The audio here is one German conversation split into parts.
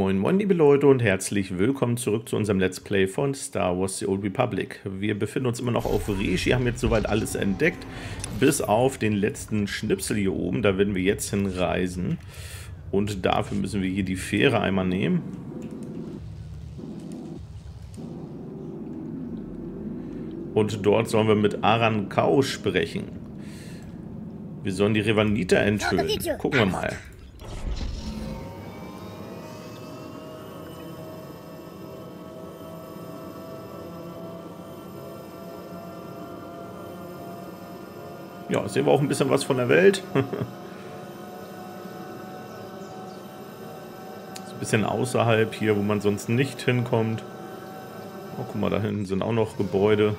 Moin moin liebe Leute und herzlich willkommen zurück zu unserem Let's Play von Star Wars The Old Republic. Wir befinden uns immer noch auf Rishi, haben jetzt soweit alles entdeckt, bis auf den letzten Schnipsel hier oben, da werden wir jetzt hinreisen. Und dafür müssen wir hier die Fähre einmal nehmen. Und dort sollen wir mit Aran Kau sprechen. Wir sollen die Revanita enthüllen. Gucken wir mal. Ja, sehen wir auch ein bisschen was von der Welt. bisschen außerhalb hier, wo man sonst nicht hinkommt. Oh, guck mal, da hinten sind auch noch Gebäude.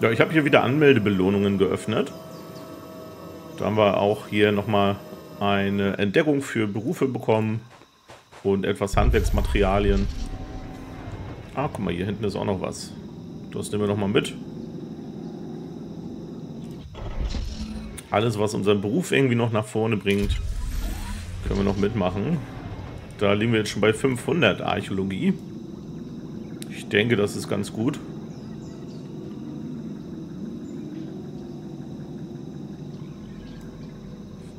Ja, ich habe hier wieder Anmeldebelohnungen geöffnet. Da haben wir auch hier nochmal eine Entdeckung für Berufe bekommen und etwas Handwerksmaterialien. Ah, guck mal, hier hinten ist auch noch was. Das nehmen wir noch mal mit. Alles, was unseren Beruf irgendwie noch nach vorne bringt, können wir noch mitmachen. Da liegen wir jetzt schon bei 500 Archäologie. Ich denke, das ist ganz gut.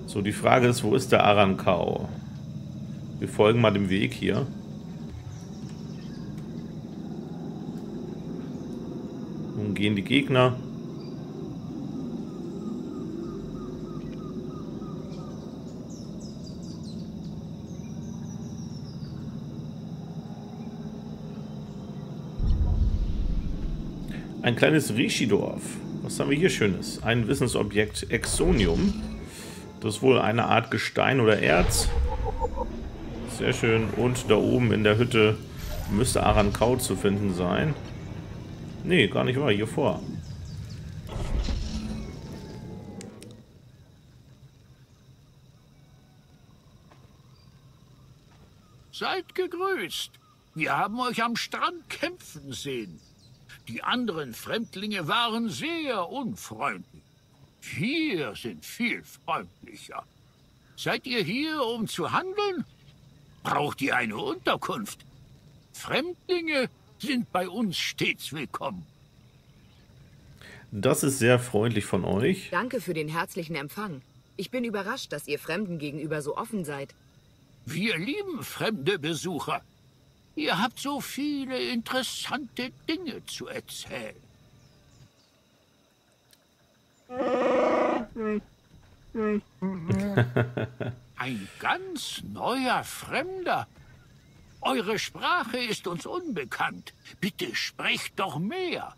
So, die Frage ist, wo ist der Arankau? Wir folgen mal dem Weg hier. Gehen die Gegner. Ein kleines Rishi-Dorf. Was haben wir hier Schönes? Ein Wissensobjekt Exonium. Das ist wohl eine Art Gestein oder Erz. Sehr schön. Und da oben in der Hütte müsste Arankau zu finden sein. Nee, gar nicht wahr. Hier vor. Seid gegrüßt. Wir haben euch am Strand kämpfen sehen. Die anderen Fremdlinge waren sehr unfreundlich. Wir sind viel freundlicher. Seid ihr hier, um zu handeln? Braucht ihr eine Unterkunft? Fremdlinge sind bei uns stets willkommen. Das ist sehr freundlich von euch. Danke für den herzlichen Empfang. Ich bin überrascht, dass ihr Fremden gegenüber so offen seid. Wir lieben fremde Besucher. Ihr habt so viele interessante Dinge zu erzählen. Ein ganz neuer Fremder. Eure Sprache ist uns unbekannt. Bitte sprecht doch mehr.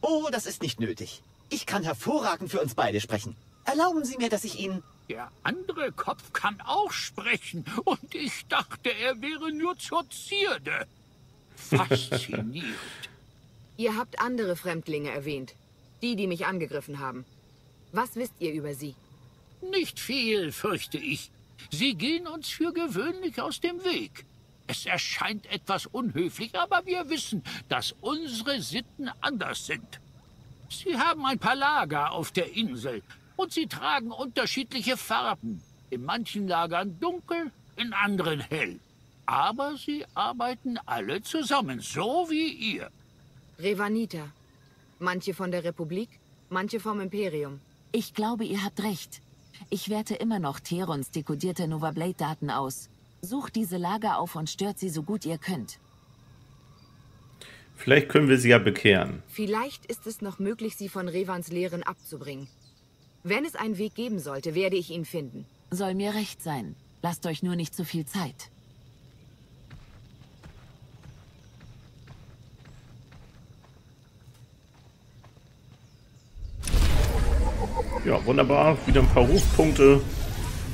Oh, das ist nicht nötig. Ich kann hervorragend für uns beide sprechen. Erlauben Sie mir, dass ich Ihnen... Der andere Kopf kann auch sprechen. Und ich dachte, er wäre nur zur Zierde. Faszinierend. Ihr habt andere Fremdlinge erwähnt. Die, die mich angegriffen haben. Was wisst ihr über sie? Nicht viel, fürchte ich. Sie gehen uns für gewöhnlich aus dem Weg. Es erscheint etwas unhöflich, aber wir wissen, dass unsere Sitten anders sind. Sie haben ein paar Lager auf der Insel und sie tragen unterschiedliche Farben. In manchen Lagern dunkel, in anderen hell. Aber sie arbeiten alle zusammen, so wie ihr. Revanita. Manche von der Republik, manche vom Imperium. Ich glaube, ihr habt recht. Ich werte immer noch Terons dekodierte Nova Blade-Daten aus. Sucht diese Lager auf und stört sie so gut ihr könnt. Vielleicht können wir sie ja bekehren. Vielleicht ist es noch möglich, sie von Revans Lehren abzubringen. Wenn es einen Weg geben sollte, werde ich ihn finden. Soll mir recht sein. Lasst euch nur nicht zu viel Zeit. Ja, wunderbar. Wieder ein paar Rufpunkte.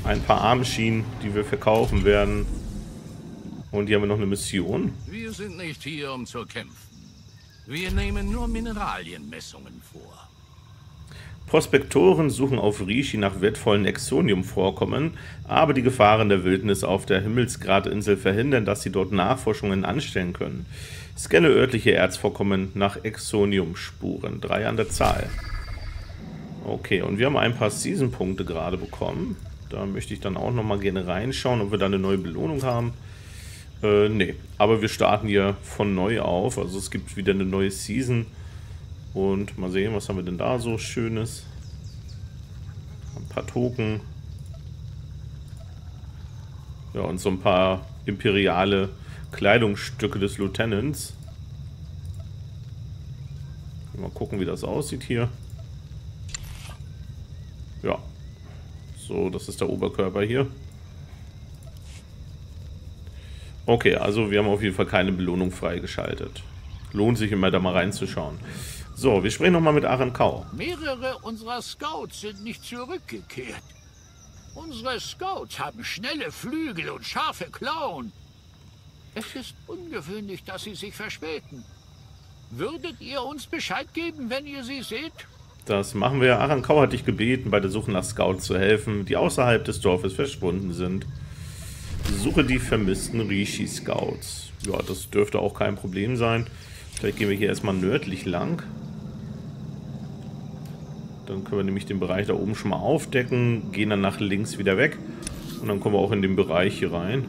Ein paar Armschienen, die wir verkaufen werden. Und hier haben wir noch eine Mission. Wir sind nicht hier, um zu kämpfen. Wir nehmen nur Mineralienmessungen vor. Prospektoren suchen auf Rishi nach wertvollen Exonium-Vorkommen, aber die Gefahren der Wildnis auf der Himmelsgradinsel verhindern, dass sie dort Nachforschungen anstellen können. Scanne örtliche Erzvorkommen nach Exonium-Spuren. Drei an der Zahl. Okay, und wir haben ein paar Season-Punkte gerade bekommen. Da möchte ich dann auch nochmal gerne reinschauen, ob wir da eine neue Belohnung haben. Äh, nee, aber wir starten hier von neu auf. Also es gibt wieder eine neue Season. Und mal sehen, was haben wir denn da so Schönes. Ein paar Token. Ja, und so ein paar imperiale Kleidungsstücke des Lieutenants. Mal gucken, wie das aussieht hier. Ja. So, das ist der Oberkörper hier. Okay, also wir haben auf jeden Fall keine Belohnung freigeschaltet. Lohnt sich immer da mal reinzuschauen. So, wir sprechen nochmal mit Aaron Kau. Mehrere unserer Scouts sind nicht zurückgekehrt. Unsere Scouts haben schnelle Flügel und scharfe Klauen. Es ist ungewöhnlich, dass sie sich verspäten. Würdet ihr uns Bescheid geben, wenn ihr sie seht? Das machen wir. Aaron Kau hat dich gebeten, bei der Suche nach Scouts zu helfen, die außerhalb des Dorfes verschwunden sind. Suche die vermissten Rishi-Scouts. Ja, das dürfte auch kein Problem sein. Vielleicht gehen wir hier erstmal nördlich lang. Dann können wir nämlich den Bereich da oben schon mal aufdecken, gehen dann nach links wieder weg und dann kommen wir auch in den Bereich hier rein.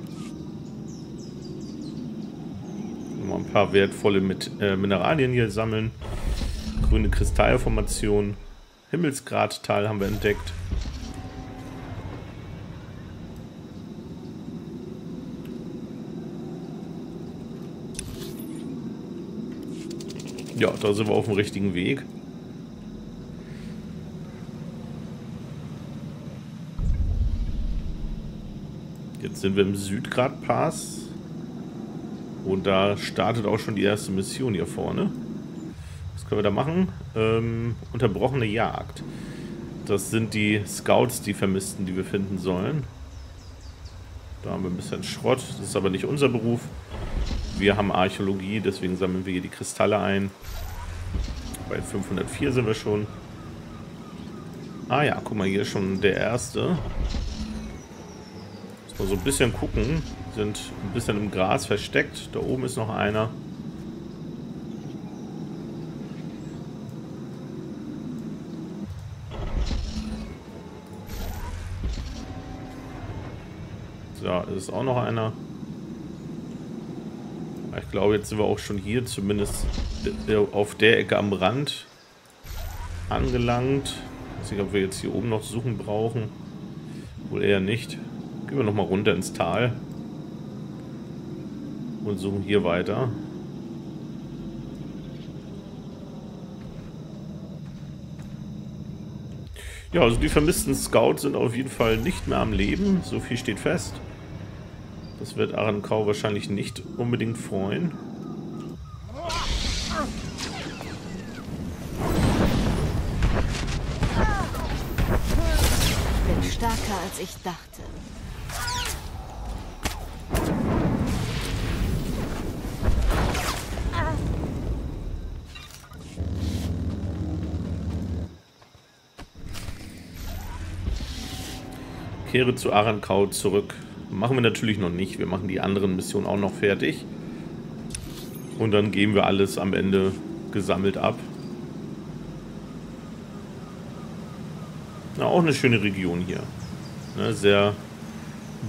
Mal ein paar wertvolle mit, äh, Mineralien hier sammeln. Grüne Kristallformation. Himmelsgradtal haben wir entdeckt. Ja, da sind wir auf dem richtigen Weg. Jetzt sind wir im Südgrad-Pass. Und da startet auch schon die erste Mission hier vorne. Können wir da machen? Ähm, unterbrochene Jagd. Das sind die Scouts, die Vermissten, die wir finden sollen. Da haben wir ein bisschen Schrott. Das ist aber nicht unser Beruf. Wir haben Archäologie, deswegen sammeln wir hier die Kristalle ein. Bei 504 sind wir schon. Ah ja, guck mal, hier ist schon der erste. Mal so ein bisschen gucken. Sind ein bisschen im Gras versteckt. Da oben ist noch einer. So, ist auch noch einer. Ich glaube, jetzt sind wir auch schon hier, zumindest auf der Ecke am Rand angelangt. Ich weiß nicht, ob wir jetzt hier oben noch suchen brauchen. Wohl eher nicht. Gehen wir nochmal runter ins Tal. Und suchen hier weiter. Ja, also die vermissten Scouts sind auf jeden Fall nicht mehr am Leben. So viel steht fest. Das wird Arankau wahrscheinlich nicht unbedingt freuen. Ich bin stärker als ich dachte. Kehre zu Arankau zurück. Machen wir natürlich noch nicht. Wir machen die anderen Missionen auch noch fertig. Und dann geben wir alles am Ende gesammelt ab. Na, auch eine schöne Region hier. Ne, sehr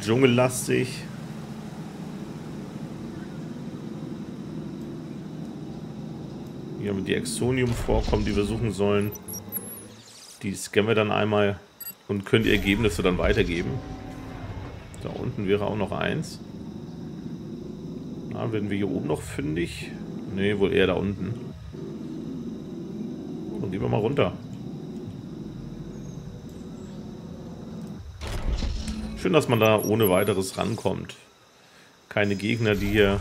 dschungellastig. Hier haben wir die Exonium-Vorkommen, die wir suchen sollen. Die scannen wir dann einmal und können die Ergebnisse dann weitergeben. Da unten wäre auch noch eins. Na, werden wir hier oben noch fündig? Ne, wohl eher da unten. Und gehen wir mal runter. Schön, dass man da ohne weiteres rankommt. Keine Gegner, die hier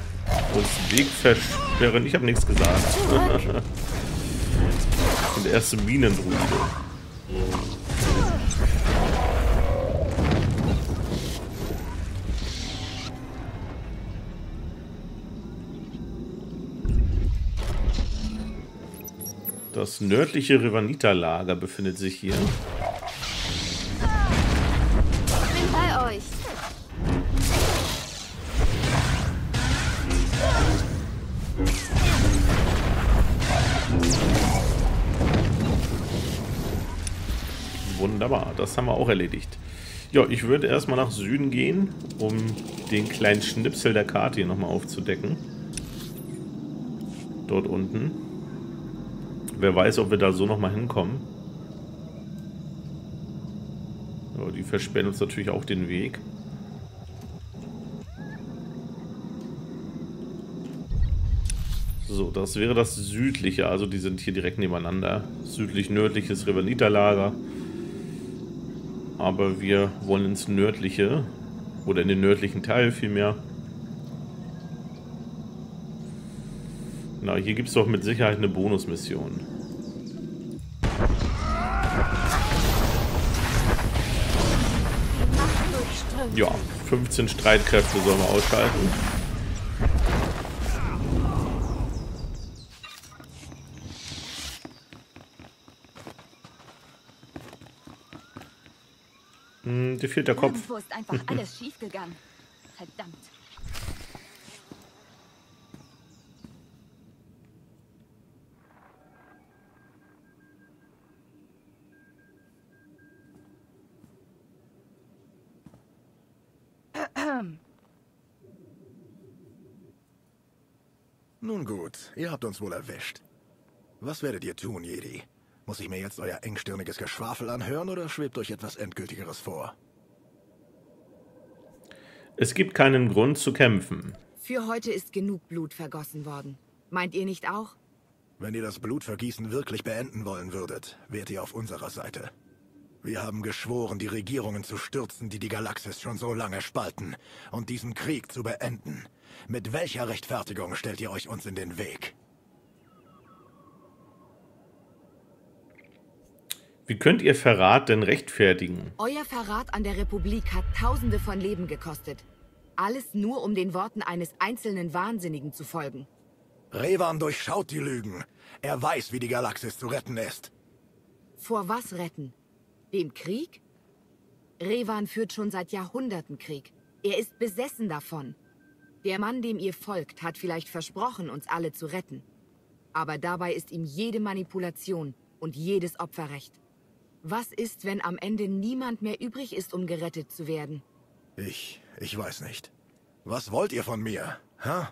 uns den Weg versperren. Ich habe nichts gesagt. Und erste Minendruide. Das nördliche Revanita-Lager befindet sich hier. Bin bei euch. Wunderbar, das haben wir auch erledigt. Ja, ich würde erstmal nach Süden gehen, um den kleinen Schnipsel der Karte hier nochmal aufzudecken. Dort unten. Wer weiß, ob wir da so nochmal hinkommen. Ja, die versperren uns natürlich auch den Weg. So, das wäre das südliche, also die sind hier direkt nebeneinander. Südlich-nördliches Revanita-Lager. Aber wir wollen ins nördliche, oder in den nördlichen Teil vielmehr. Na, hier gibt es doch mit Sicherheit eine Bonusmission. Ja, 15 Streitkräfte sollen wir ausschalten. Hm, dir fehlt der Kopf. Irgendwo ist einfach alles schiefgegangen. Verdammt. Nun gut, ihr habt uns wohl erwischt. Was werdet ihr tun, Jedi? Muss ich mir jetzt euer engstirniges Geschwafel anhören oder schwebt euch etwas Endgültigeres vor? Es gibt keinen Grund zu kämpfen. Für heute ist genug Blut vergossen worden. Meint ihr nicht auch? Wenn ihr das Blutvergießen wirklich beenden wollen würdet, wärt ihr auf unserer Seite. Wir haben geschworen, die Regierungen zu stürzen, die die Galaxis schon so lange spalten, und diesen Krieg zu beenden. Mit welcher Rechtfertigung stellt ihr euch uns in den Weg? Wie könnt ihr Verrat denn rechtfertigen? Euer Verrat an der Republik hat Tausende von Leben gekostet. Alles nur, um den Worten eines einzelnen Wahnsinnigen zu folgen. Revan durchschaut die Lügen. Er weiß, wie die Galaxis zu retten ist. Vor was retten? Dem Krieg? Revan führt schon seit Jahrhunderten Krieg. Er ist besessen davon. Der Mann, dem ihr folgt, hat vielleicht versprochen, uns alle zu retten. Aber dabei ist ihm jede Manipulation und jedes Opfer recht. Was ist, wenn am Ende niemand mehr übrig ist, um gerettet zu werden? Ich, ich weiß nicht. Was wollt ihr von mir? Hä?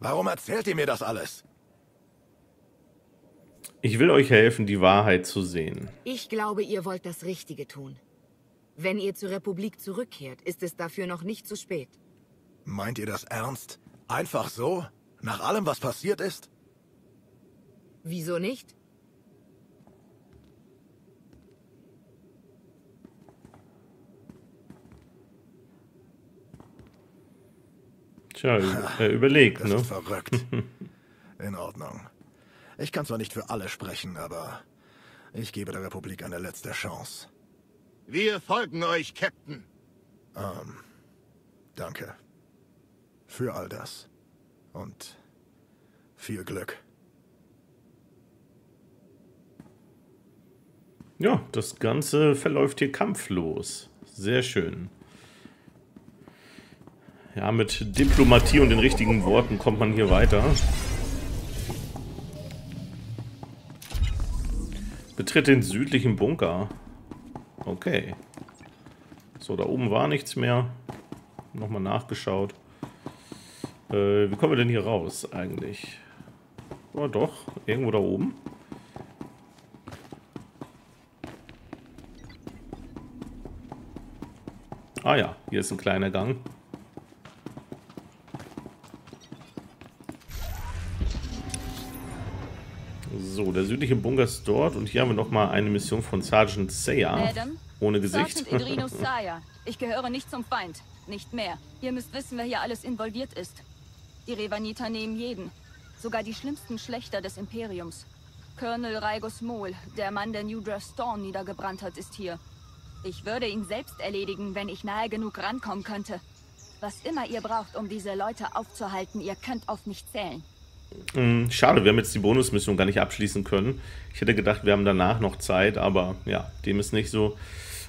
Warum erzählt ihr mir das alles? Ich will euch helfen, die Wahrheit zu sehen. Ich glaube, ihr wollt das Richtige tun. Wenn ihr zur Republik zurückkehrt, ist es dafür noch nicht zu spät. Meint ihr das ernst? Einfach so? Nach allem, was passiert ist? Wieso nicht? Tja, äh, überlegt, Das ne? ist verrückt. In Ordnung. Ich kann zwar nicht für alle sprechen, aber ich gebe der Republik eine letzte Chance. Wir folgen euch, Captain. Ähm, danke. Für all das. Und viel Glück. Ja, das Ganze verläuft hier kampflos. Sehr schön. Ja, mit Diplomatie und den richtigen Worten kommt man hier weiter. Betritt den südlichen Bunker. Okay. So, da oben war nichts mehr. Nochmal nachgeschaut. Äh, wie kommen wir denn hier raus eigentlich? Oh, doch. Irgendwo da oben. Ah ja, hier ist ein kleiner Gang. So, der südliche Bunker ist dort und hier haben wir nochmal eine Mission von Sergeant Saya. Madam? Ohne Gesicht. Sergeant Idrino Saya. Ich gehöre nicht zum Feind. Nicht mehr. Ihr müsst wissen, wer hier alles involviert ist. Die Revaniter nehmen jeden. Sogar die schlimmsten Schlechter des Imperiums. Colonel Raigos Mol, der Mann, der New Dress Storm niedergebrannt hat, ist hier. Ich würde ihn selbst erledigen, wenn ich nahe genug rankommen könnte. Was immer ihr braucht, um diese Leute aufzuhalten, ihr könnt auf mich zählen. Hm, schade, wir haben jetzt die Bonusmission gar nicht abschließen können. Ich hätte gedacht, wir haben danach noch Zeit, aber ja, dem ist nicht so.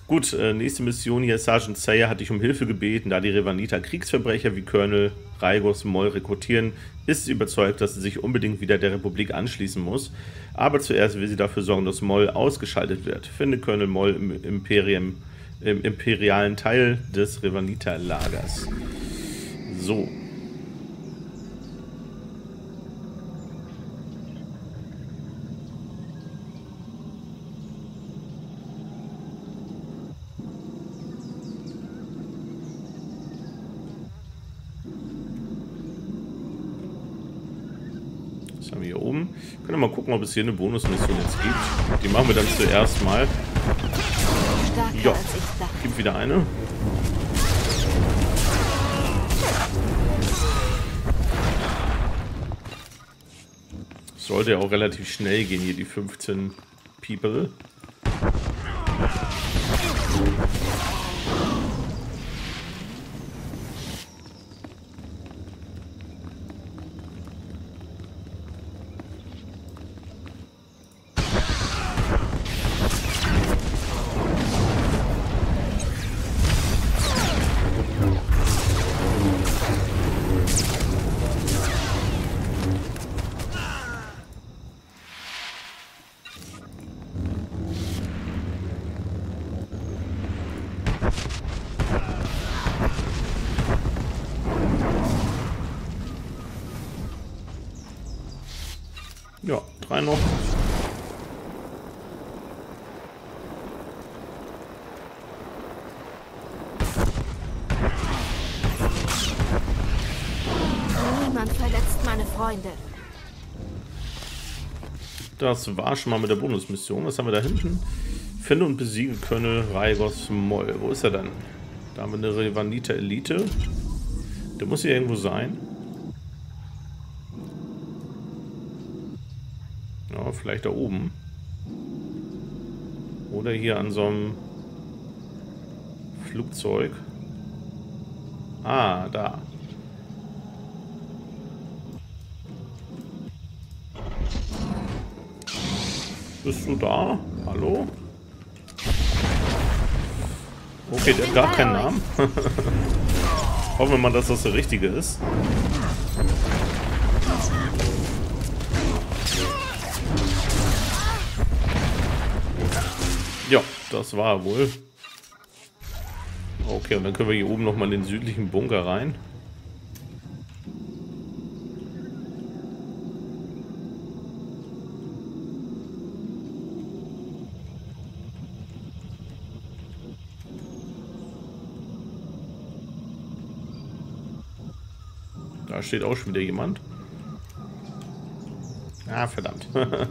Gut, äh, nächste Mission hier. Sergeant Sayer hat dich um Hilfe gebeten, da die Revanita Kriegsverbrecher wie Colonel Raigos Moll rekrutieren, ist sie überzeugt, dass sie sich unbedingt wieder der Republik anschließen muss. Aber zuerst will sie dafür sorgen, dass Moll ausgeschaltet wird. Finde Colonel Moll im, Imperium, im imperialen Teil des Revanita-Lagers. So, Können wir mal gucken, ob es hier eine Bonusmission jetzt gibt. Die machen wir dann zuerst mal. Ja, gibt wieder eine. Sollte ja auch relativ schnell gehen hier, die 15 People. Drei noch. Niemand verletzt meine Freunde. Das war schon mal mit der Bonusmission. Was haben wir da hinten? Finde und besiegen könne Raigos Moll. Wo ist er denn? Da haben wir eine Revanita Elite. Der muss hier irgendwo sein. Vielleicht da oben. Oder hier an so einem Flugzeug. Ah, da. Bist du da? Hallo? Okay, der hat gar keinen Namen. Hoffen wir mal, dass das der richtige ist. Das war wohl. Okay, und dann können wir hier oben nochmal in den südlichen Bunker rein. Da steht auch schon wieder jemand. Ah, verdammt.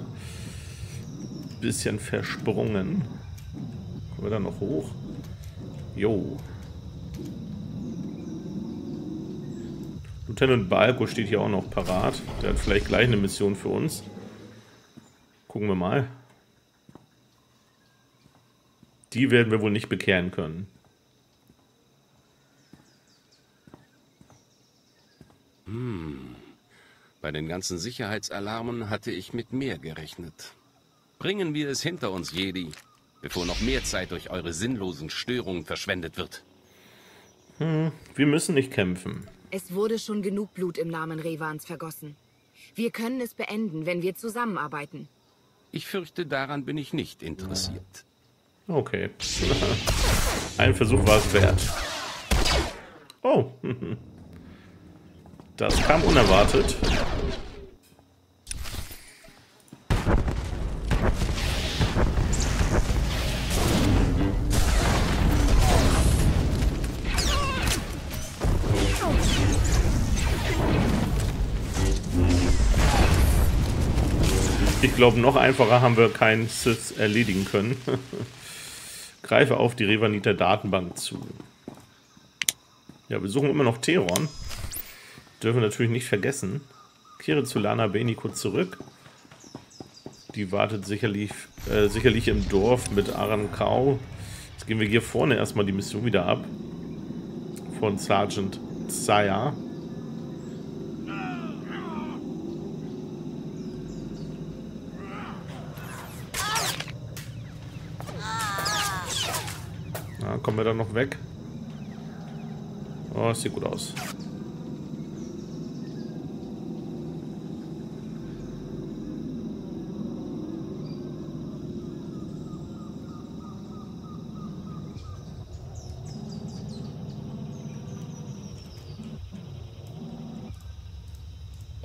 Bisschen versprungen wir da noch hoch? Jo. Lieutenant Balko steht hier auch noch parat. Der hat vielleicht gleich eine Mission für uns. Gucken wir mal. Die werden wir wohl nicht bekehren können. Hm. Bei den ganzen Sicherheitsalarmen hatte ich mit mehr gerechnet. Bringen wir es hinter uns, Jedi bevor noch mehr Zeit durch eure sinnlosen Störungen verschwendet wird. Hm, wir müssen nicht kämpfen. Es wurde schon genug Blut im Namen Revans vergossen. Wir können es beenden, wenn wir zusammenarbeiten. Ich fürchte, daran bin ich nicht interessiert. Okay. Ein Versuch war es wert. Oh. Das kam unerwartet. Ich glaube, noch einfacher haben wir keinen Sith erledigen können. Greife auf die Revaniter Datenbank zu. Ja, wir suchen immer noch Teron. Dürfen wir natürlich nicht vergessen. Kehre zu Lana Beniko zurück. Die wartet sicherlich, äh, sicherlich im Dorf mit Aran Kau. Jetzt gehen wir hier vorne erstmal die Mission wieder ab. Von Sergeant Zaya. Kommen wir da noch weg? Oh, sieht gut aus.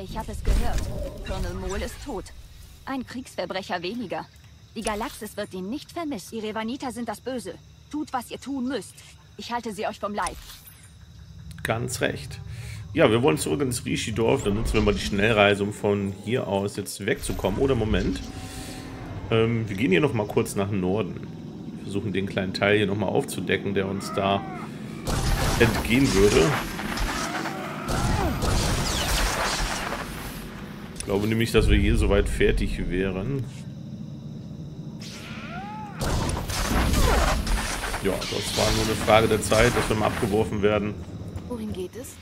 Ich habe es gehört. Colonel Mohl ist tot. Ein Kriegsverbrecher weniger. Die Galaxis wird ihn nicht vermissen. Die Revaniter sind das Böse. Tut, was ihr tun müsst. Ich halte sie euch vom Leib. Ganz recht. Ja, wir wollen zurück ins Rishi-Dorf. Dann nutzen wir mal die Schnellreise, um von hier aus jetzt wegzukommen. Oder Moment. Ähm, wir gehen hier nochmal kurz nach Norden. Versuchen den kleinen Teil hier nochmal aufzudecken, der uns da entgehen würde. Ich glaube nämlich, dass wir hier soweit fertig wären. Das war nur eine Frage der Zeit, dass wir mal abgeworfen werden. Wohin geht es?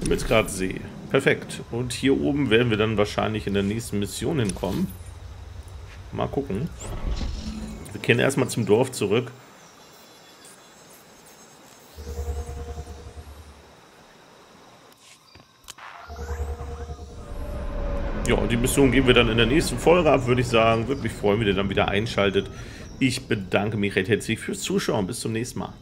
Himmelsgrad See. Perfekt. Und hier oben werden wir dann wahrscheinlich in der nächsten Mission hinkommen. Mal gucken. Wir kehren erstmal zum Dorf zurück. Ja, und die Mission geben wir dann in der nächsten Folge ab, würde ich sagen. Würde mich freuen, wenn ihr dann wieder einschaltet. Ich bedanke mich recht herzlich fürs Zuschauen. Bis zum nächsten Mal.